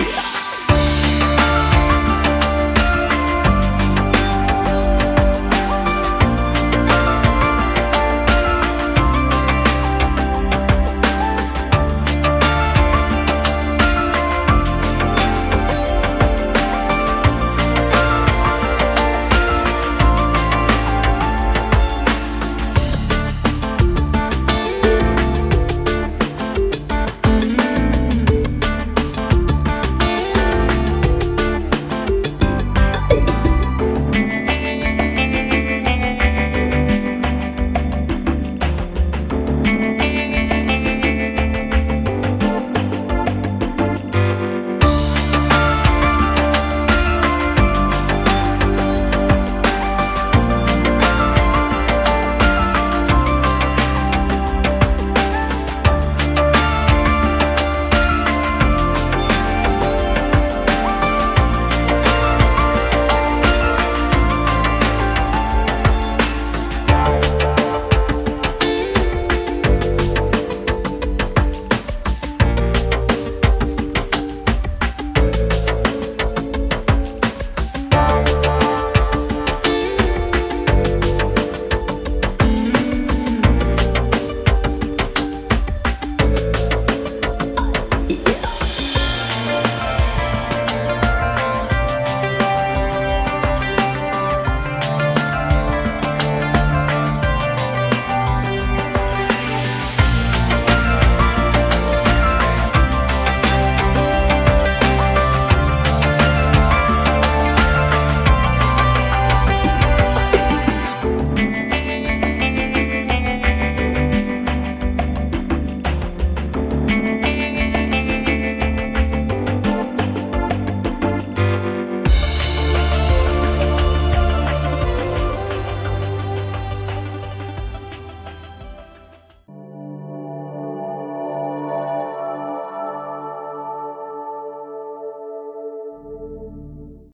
Yeah.